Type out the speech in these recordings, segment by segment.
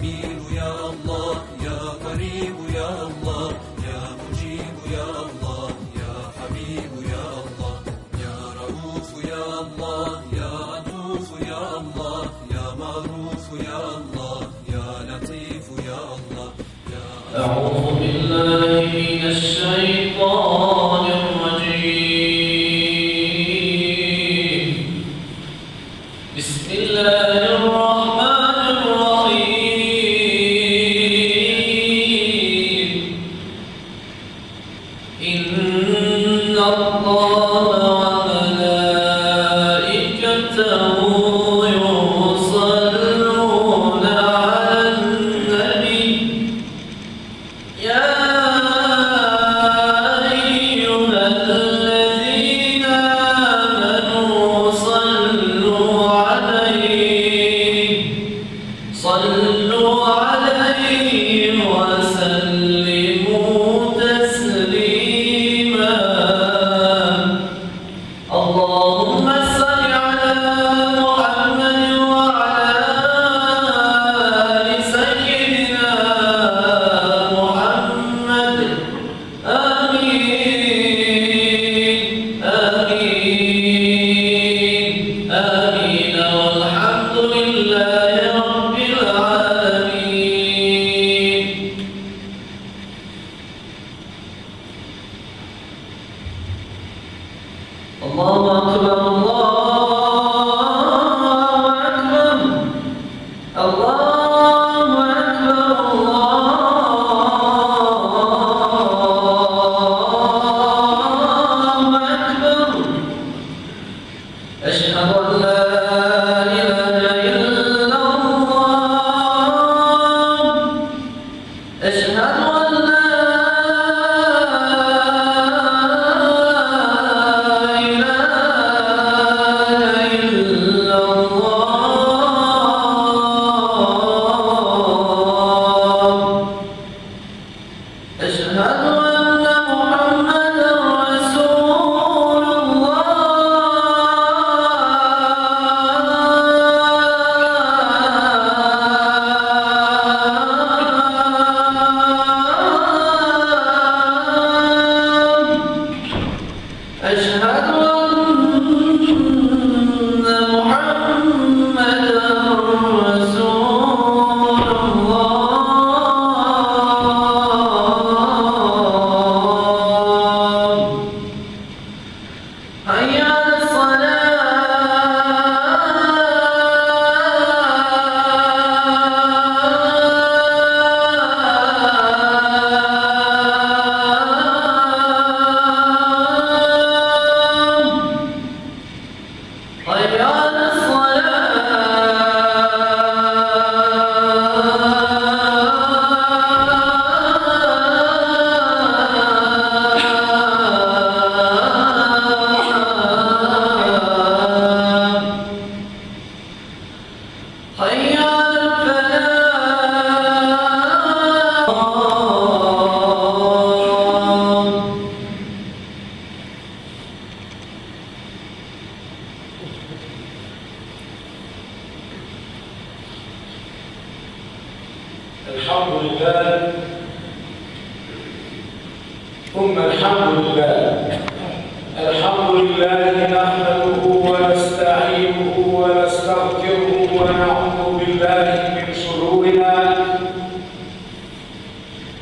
Cemil ya Allah ya Garib ya Allah ya Mucib ya Allah ya Habib ya Allah ya Rauf ya Allah ya Aduf ya Allah ya Maruf ya Allah ya Latif ya Allah ya Euzu billahi mineşşeytanirracim الله.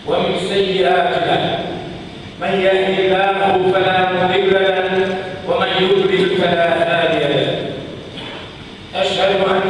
ومن سيئاتنا من يهد الله فلا مضل له ومن يضلل فلا هادي له. أشهد أن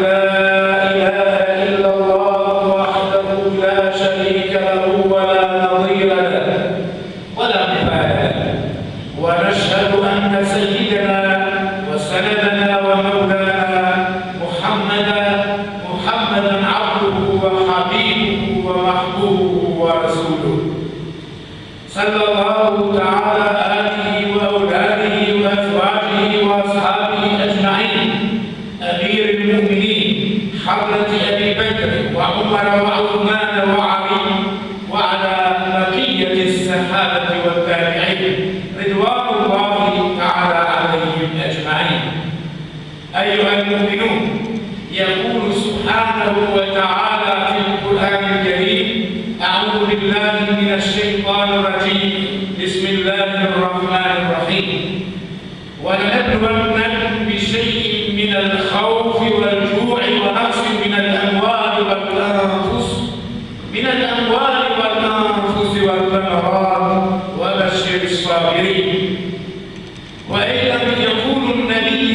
حضرة أبي بكر وعمر وعثمان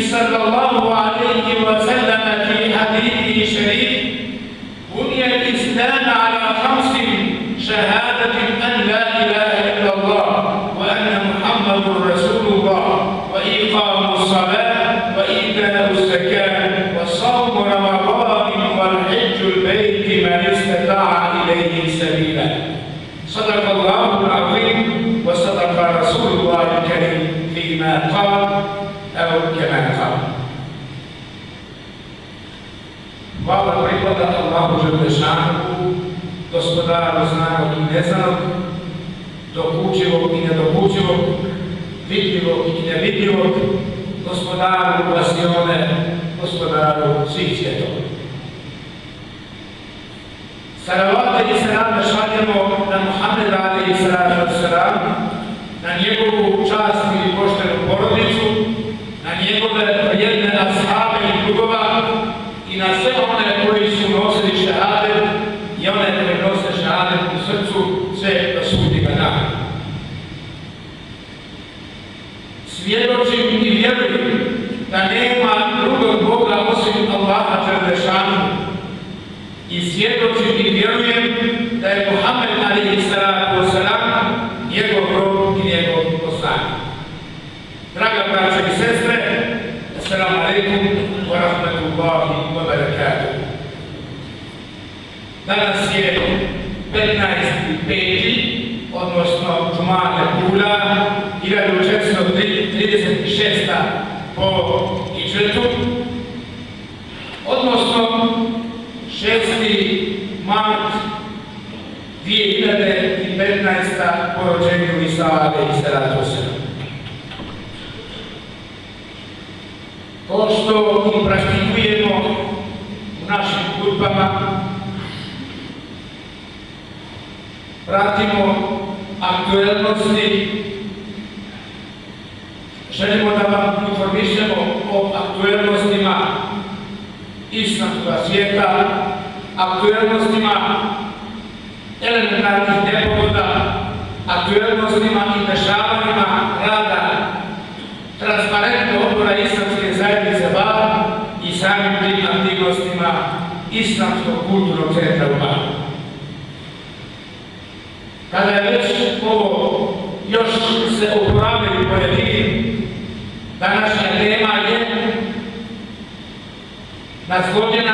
sallallahu Allahu Želešanu, gospodaru znanog i neznanog, dokučivog i nedokučivog, vidljivog i nevidljivog, gospodaru vasione, gospodaru svih svjetova. Saravate i sarame šaljemo na Muhammed Ali i Saram, na njegovu čast i poštenu porodicu, na njegove vrijedne ashabe i drugova na sve one koji su nosili šehade i one koji nose šehade u srcu sve do sudnjega dana. Svjedočim i vjerujem da nema drugog Boga osim Allaha Đerdešanu i svjedočim i vjerujem 15.5. odnosno Džumane Kula, 1436. po Iđetu, odnosno 6. mart 2015. po rođenju Isa salatu wasalam. To što mi praktikujemo u našim grupama, pratimo aktuelnosti, želimo da vam informišemo o aktuelnostima islamskog svijeta, aktuelnostima elementarnih nepogoda, aktuelnostima i dešavanjima rada transparentno odbora islamske zajednice Bar i samim tim aktivnostima Islamskog kulturnog centra u Baru. Kada je već ovo još se oporavili pojedini, današnja tema je naslovljena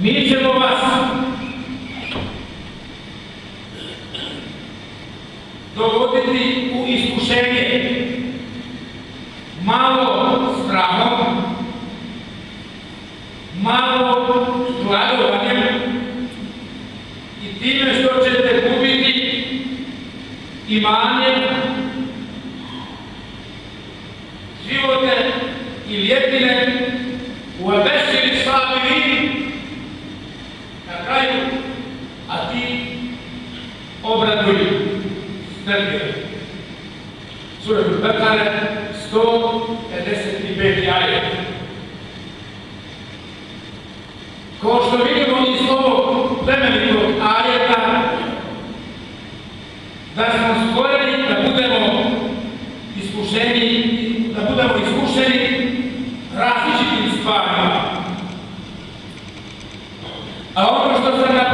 Mi ćemo vas dovoditi u iskušenje 55. ajet. Kao što vidimo iz slovo plemenitog ajeta, da smo stvoreni da budemo iskušeni, da budemo iskušeni različitim stvarima. A ono što sam na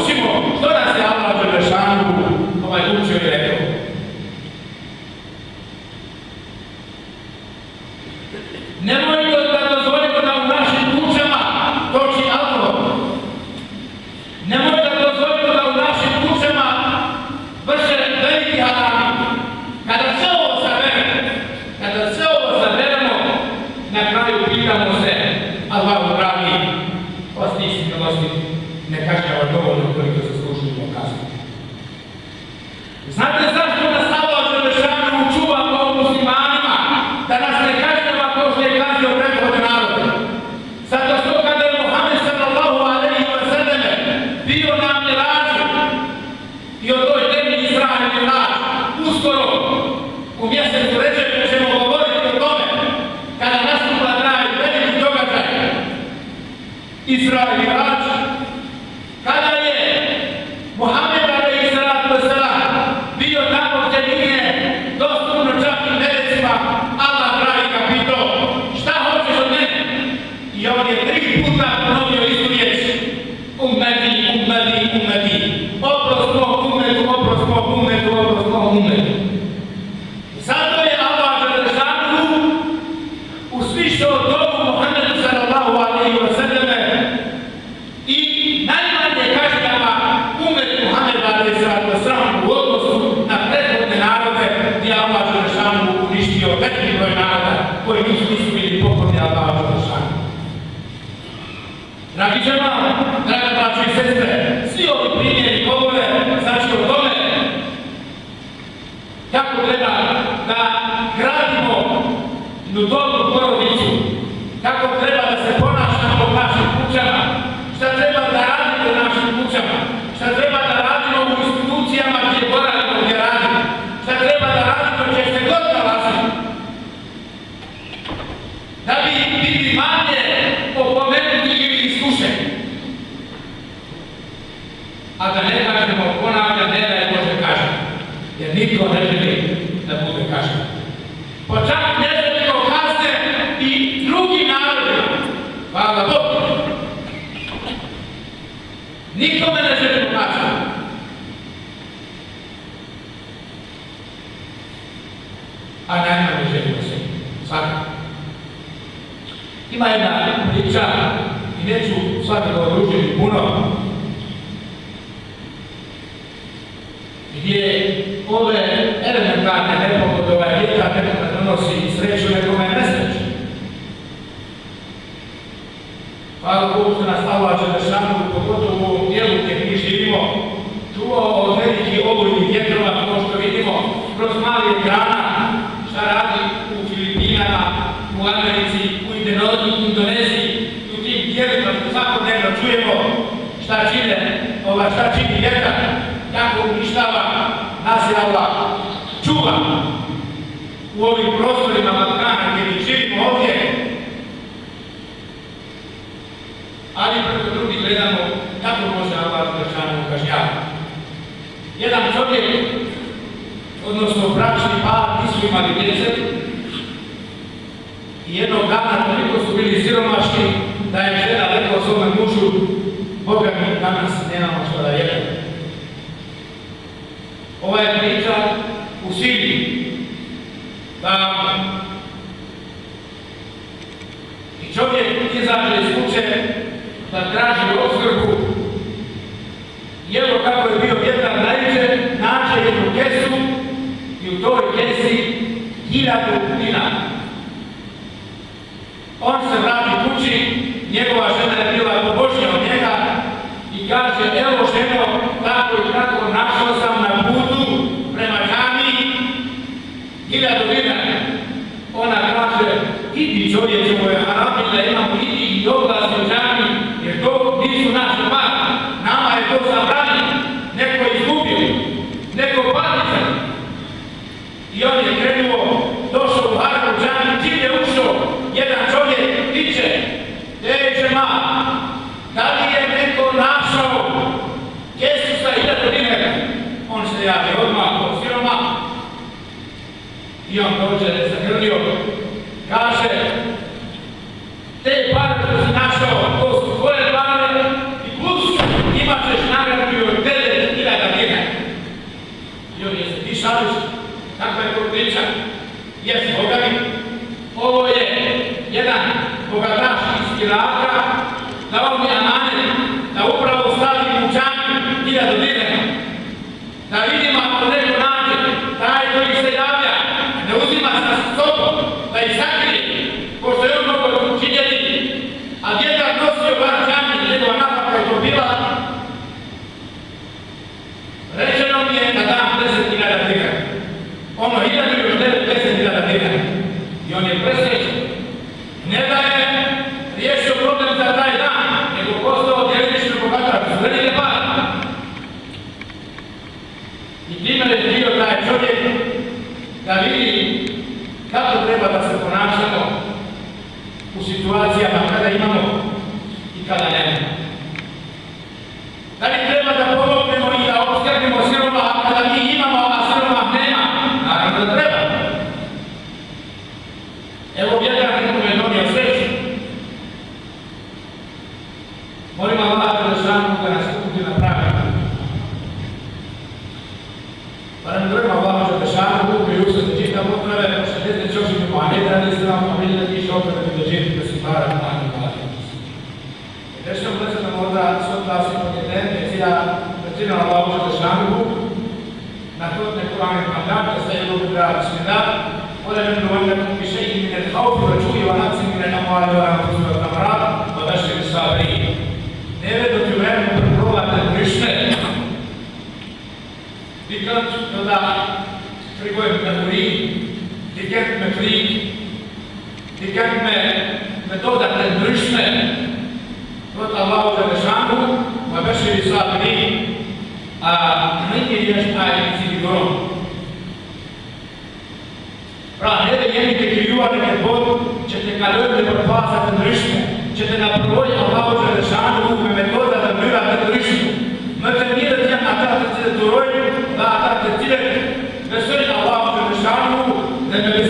Спасибо. Gdje ove elementarne nepogode, ovaj vjetar nekome donosi sreću, nekome nesreću. Hvala Bogu što nas Allah pogotovo u ovom dijelu gdje mi živimo, čuo od velikih olujnih vjetrova, kao što vidimo, kroz mali ekrana, šta radi u Filipinama, u Americi, u Indoneziji, u tim dijelima svakodnevno čujemo šta čine, šta čini vjetar, kako uništava nas je Allah. Čuva u ovim prostorima Balkana gdje mi živimo ovdje, ali preko drugih gledamo kako može Allah Đelešanu. Jedan čovjek, odnosno bračni par, nisu imali djece i jednog dana toliko su bili siromašni da je žena rekla svome mužu Boga mi danas nemamo što da jedemo. Ova je priča u Siriji. Da i čovjek izađe iz kuće da traži opskrbu. I evo kako je bio vjetar naiđe, nađe jednu kesu i u toj kesi hiljadu dinara. On se vrati kući, njegova žena je bila pobožnija od njega i kaže, evo ženo, tako i tako našao sam na putu prema džami hiljadu dinara. Ona kaže, idi čovječe moje harabi da imamo, idi i oglasi u džami, jer to nisu naše pare. Nama je to zabranjeno. Neko je izgubio, neko palica. I on je krenuo, došao u harabu džami, čim je ušao, jedan čovjek viče, ej žema, da li je neko našao kesu sa hiljadu dinara? On se javi odmah od siroma i on معنى متناسب في الأفعال فننظر الله جل شانه بيوصل جيدا مطلع شديد الشوش بمعاندة الإسلام ومن الذي شوف التجيب باستمرار عن المعاندة ليش نبلس الموضع سنة سنة اثنين يسيا تجينا الله جل شانه نقول القرآن المعلم تستعينوا بالله بسم الله ولا نبلونكم بشيء من الخوف والجوع ونقص من الأموال والأنفس të da frikojmë me urin, diket me frik, diket me metodat të ndryshme, thot Allahu të dëshanu, më beshë i sabri, a në njëri është ajë i cili gëron. Pra, edhe jemi të kryuar në këtë botë që të kalojmë në përfazat të ndryshme, që të në përvojë Allahu të dëshanu me metodat të mënyrat të ndryshme, më të mirët janë ata të të durojnë Ne želi Allah Đelešanu da ne